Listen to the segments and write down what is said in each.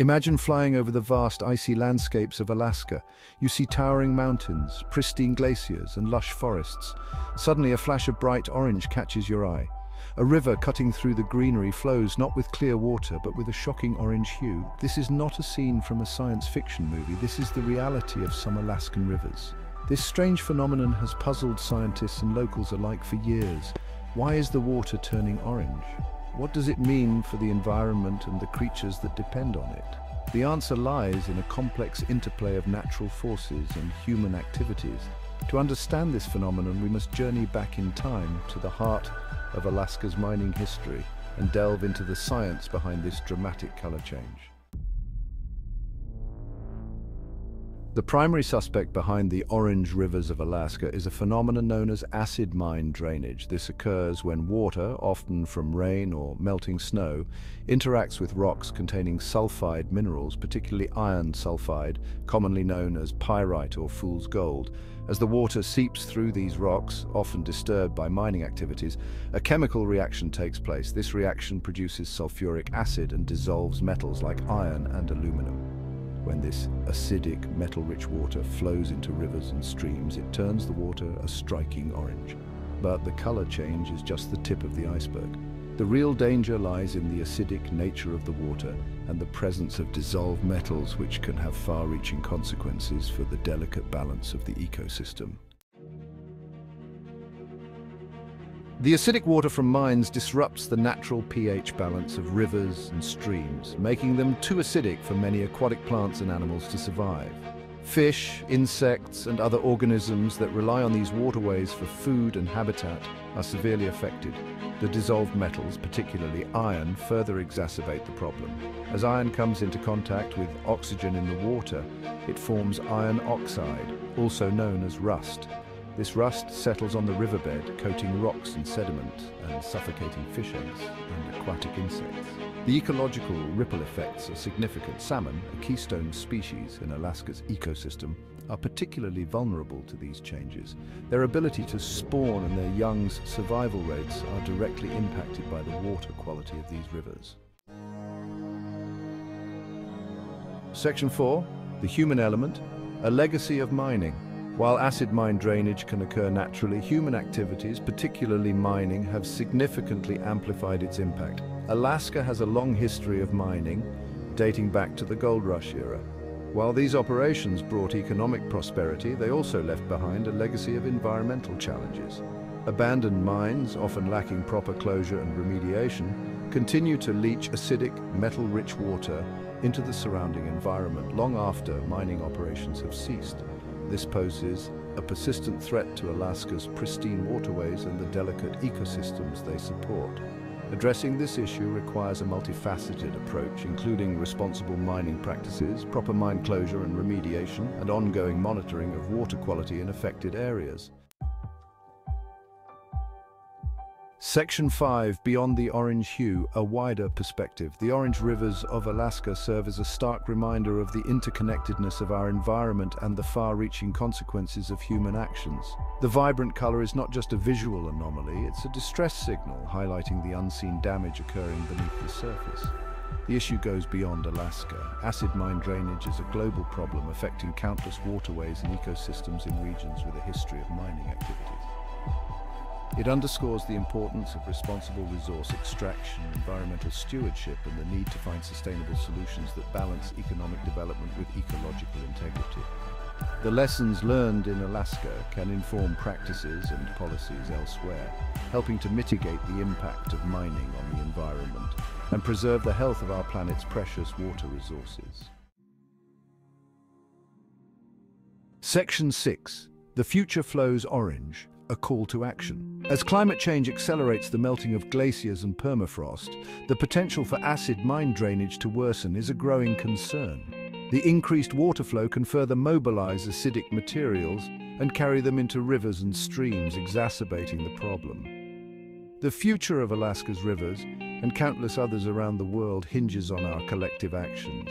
Imagine flying over the vast icy landscapes of Alaska. You see towering mountains, pristine glaciers, and lush forests. Suddenly a flash of bright orange catches your eye. A river cutting through the greenery flows not with clear water, but with a shocking orange hue. This is not a scene from a science fiction movie. This is the reality of some Alaskan rivers. This strange phenomenon has puzzled scientists and locals alike for years. Why is the water turning orange? What does it mean for the environment and the creatures that depend on it? The answer lies in a complex interplay of natural forces and human activities. To understand this phenomenon, we must journey back in time to the heart of Alaska's mining history and delve into the science behind this dramatic color change. The primary suspect behind the orange rivers of Alaska is a phenomenon known as acid mine drainage. This occurs when water, often from rain or melting snow, interacts with rocks containing sulfide minerals, particularly iron sulfide, commonly known as pyrite or fool's gold. As the water seeps through these rocks, often disturbed by mining activities, a chemical reaction takes place. This reaction produces sulfuric acid and dissolves metals like iron and aluminum. When this acidic, metal-rich water flows into rivers and streams, it turns the water a striking orange. But the color change is just the tip of the iceberg. The real danger lies in the acidic nature of the water and the presence of dissolved metals which can have far-reaching consequences for the delicate balance of the ecosystem. The acidic water from mines disrupts the natural pH balance of rivers and streams, making them too acidic for many aquatic plants and animals to survive. Fish, insects and other organisms that rely on these waterways for food and habitat are severely affected. The dissolved metals, particularly iron, further exacerbate the problem. As iron comes into contact with oxygen in the water, it forms iron oxide, also known as rust, this rust settles on the riverbed, coating rocks and sediment and suffocating fish eggs and aquatic insects. The ecological ripple effects are significant. Salmon, a keystone species in Alaska's ecosystem, are particularly vulnerable to these changes. Their ability to spawn and their young's survival rates are directly impacted by the water quality of these rivers. Section 4. The human element, a legacy of mining. While acid mine drainage can occur naturally, human activities, particularly mining, have significantly amplified its impact. Alaska has a long history of mining, dating back to the gold rush era. While these operations brought economic prosperity, they also left behind a legacy of environmental challenges. Abandoned mines, often lacking proper closure and remediation, continue to leach acidic, metal-rich water into the surrounding environment long after mining operations have ceased. This poses a persistent threat to Alaska's pristine waterways and the delicate ecosystems they support. Addressing this issue requires a multifaceted approach, including responsible mining practices, proper mine closure and remediation, and ongoing monitoring of water quality in affected areas. Section 5, Beyond the Orange Hue, a wider perspective. The orange rivers of Alaska serve as a stark reminder of the interconnectedness of our environment and the far-reaching consequences of human actions. The vibrant color is not just a visual anomaly, it's a distress signal highlighting the unseen damage occurring beneath the surface. The issue goes beyond Alaska. Acid mine drainage is a global problem affecting countless waterways and ecosystems in regions with a history of mining activities. It underscores the importance of responsible resource extraction, environmental stewardship and the need to find sustainable solutions that balance economic development with ecological integrity. The lessons learned in Alaska can inform practices and policies elsewhere, helping to mitigate the impact of mining on the environment and preserve the health of our planet's precious water resources. Section 6. The future flows orange a call to action. As climate change accelerates the melting of glaciers and permafrost, the potential for acid mine drainage to worsen is a growing concern. The increased water flow can further mobilize acidic materials and carry them into rivers and streams, exacerbating the problem. The future of Alaska's rivers, and countless others around the world, hinges on our collective actions.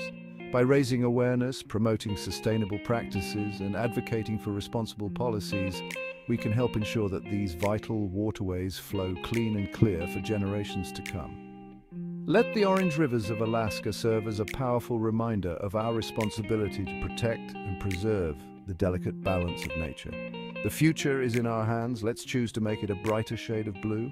By raising awareness, promoting sustainable practices, and advocating for responsible policies, we can help ensure that these vital waterways flow clean and clear for generations to come. Let the orange rivers of Alaska serve as a powerful reminder of our responsibility to protect and preserve the delicate balance of nature. The future is in our hands. Let's choose to make it a brighter shade of blue.